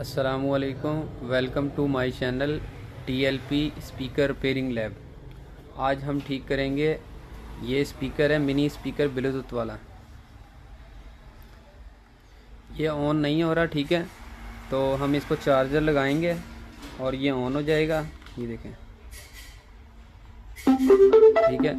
असलकुम welcome to my channel TLP speaker repairing lab आज हम ठीक करेंगे। ये स्पीकर है मिनी स्पीकर ब्लूटूथ वाला। ये ऑन नहीं हो रहा, ठीक है? तो हम इसको चार्जर लगाएँगे और ये ऑन हो जाएगा। ये देखें। ठीक है?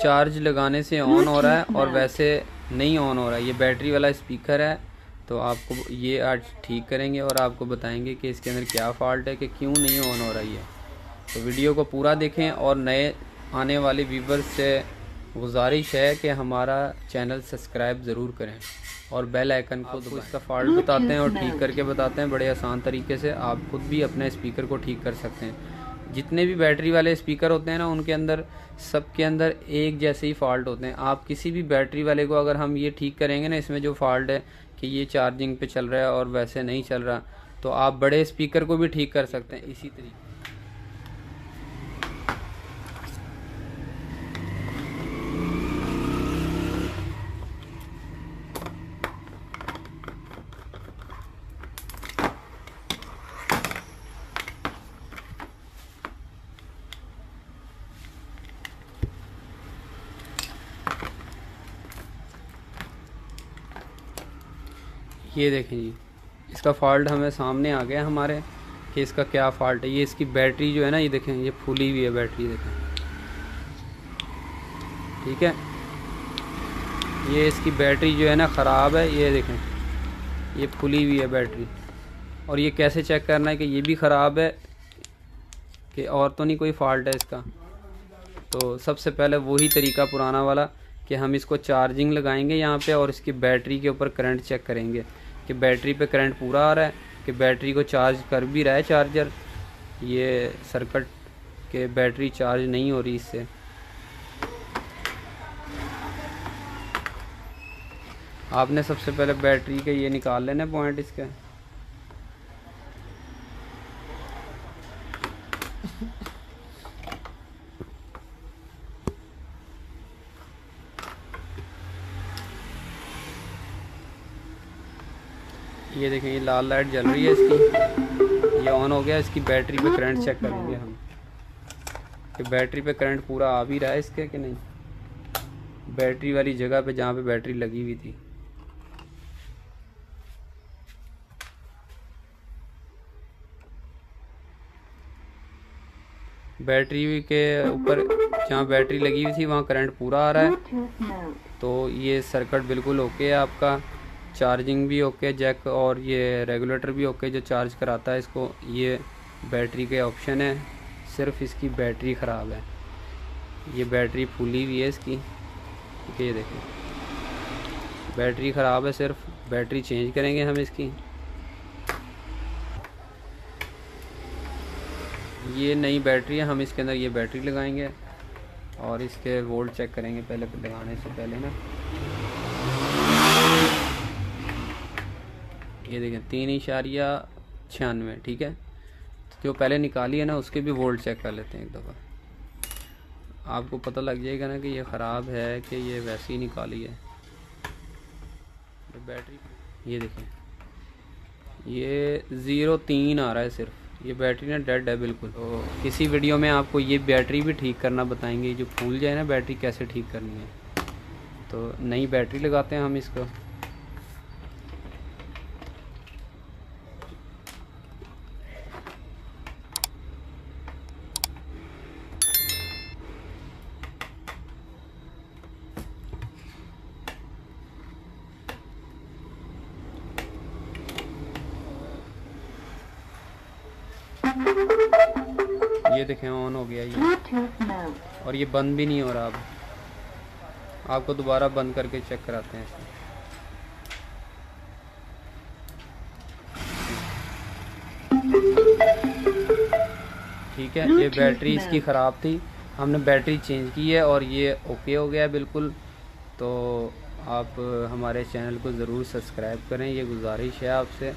चार्ज लगाने से ऑन हो रहा है और वैसे नहीं ऑन हो रहा है। ये बैटरी वाला स्पीकर है। तो आपको ये आज ठीक करेंगे और आपको बताएँगे कि इसके अंदर क्या फॉल्ट है कि क्यों नहीं ऑन हो रही है। तो वीडियो को पूरा देखें और नए आने वाले व्यूवर्स से गुजारिश है कि हमारा चैनल सब्सक्राइब ज़रूर करें और बेल आइकन को तो इसका फॉल्ट बताते हैं और ठीक करके बताते हैं। बड़े आसान तरीके से आप खुद भी अपने स्पीकर को ठीक कर सकते हैं। जितने भी बैटरी वाले स्पीकर होते हैं ना, उनके अंदर, सबके अंदर एक जैसे ही फॉल्ट होते हैं। आप किसी भी बैटरी वाले को अगर हम ये ठीक करेंगे ना, इसमें जो फॉल्ट है कि ये चार्जिंग पे चल रहा है और वैसे नहीं चल रहा तो आप बड़े स्पीकर को भी ठीक कर सकते हैं। इसी तरीके ये देखें जी, इसका फॉल्ट हमें सामने आ गया हमारे, कि इसका क्या फॉल्ट है? ये इसकी बैटरी जो है ना, ये देखें, ये फूली हुई है बैटरी देखें। ठीक है? ये इसकी बैटरी जो है ना, ख़राब है, ये देखें, ये फूली हुई है बैटरी। और ये कैसे चेक करना है कि ये भी ख़राब है, कि और तो नहीं कोई फॉल्ट है इसका? तो सबसे पहले वही तरीका पुराना वाला, कि हम इसको चार्जिंग लगाएँगे यहाँ पे और इसकी बैटरी के ऊपर करंट चेक करेंगे। कि बैटरी पे करंट पूरा आ रहा है, कि बैटरी को चार्ज कर भी रहा है चार्जर। ये सर्किट के बैटरी चार्ज नहीं हो रही इससे। आपने सबसे पहले बैटरी के ये निकाल लेने पॉइंट इसके। ये देखें, ये लाल लाइट जल रही है इसकी। ये ऑन हो गया, इसकी बैटरी पे करंट चेक करेंगे हम। कि बैटरी पे करंट पूरा आ भी रहा है इसके कि नहीं? बैटरी वाली जगह पे जहाँ पे बैटरी लगी हुई थी। बैटरी के ऊपर जहाँ बैटरी लगी हुई थी, वहाँ करंट पूरा आ रहा है। तो ये सर्किट बिल्कुल ओके है आपका। चार्जिंग भी ओके, जैक और ये रेगुलेटर भी ओके जो चार्ज कराता है, इसको ये बैटरी के ऑप्शन है, सिर्फ़ इसकी बैटरी ख़राब है। ये बैटरी फूली हुई है इसकी। ये देखें बैटरी ख़राब है सिर्फ़, बैटरी चेंज करेंगे हम इसकी। ये नई बैटरी है, हम इसके अंदर ये बैटरी लगाएँगे और इसके वोल्ट चेक करेंगे पहले, लगाने से पहले ना। ये देखें तीन इशारिया छियानवे ठीक है? तो जो पहले निकाली है ना उसके भी वोल्ट चेक कर लेते हैं एक दफ़ा। आपको पता लग जाएगा ना कि ये ख़राब है कि ये वैसी ही निकाली है। बैटरी ये देखें ये ज़ीरो तीन आ रहा है सिर्फ़। ये बैटरी ना डेड है बिल्कुल। तो किसी वीडियो में आपको ये बैटरी भी ठीक करना बताएँगे। जो फूल जाए ना बैटरी कैसे ठीक करनी है। तो नई बैटरी लगाते हैं हम इसको। ये देखें ऑन हो गया ये। और ये बंद भी नहीं हो रहा अब। आपको दोबारा बंद करके चेक कराते हैं। ठीक है ये बैटरी इसकी ख़राब थी। हमने बैटरी चेंज की है और ये ओके हो गया बिल्कुल। तो आप हमारे चैनल को ज़रूर सब्सक्राइब करें। ये गुजारिश है आपसे।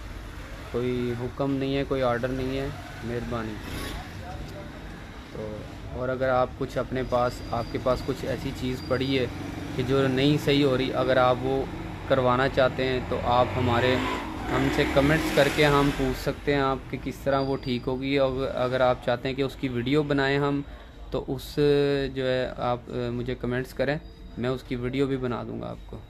कोई हुक्म नहीं है कोई ऑर्डर नहीं है। मेहरबानी। तो और अगर आप कुछ अपने पास, आपके पास कुछ ऐसी चीज़ पड़ी है कि जो नहीं सही हो रही, अगर आप वो करवाना चाहते हैं तो आप हमारे, हमसे कमेंट्स करके हम पूछ सकते हैं आप कि किस तरह वो ठीक होगी। और अगर आप चाहते हैं कि उसकी वीडियो बनाएँ हम तो उस, जो है आप, मुझे कमेंट्स करें, मैं उसकी वीडियो भी बना दूँगा आपको।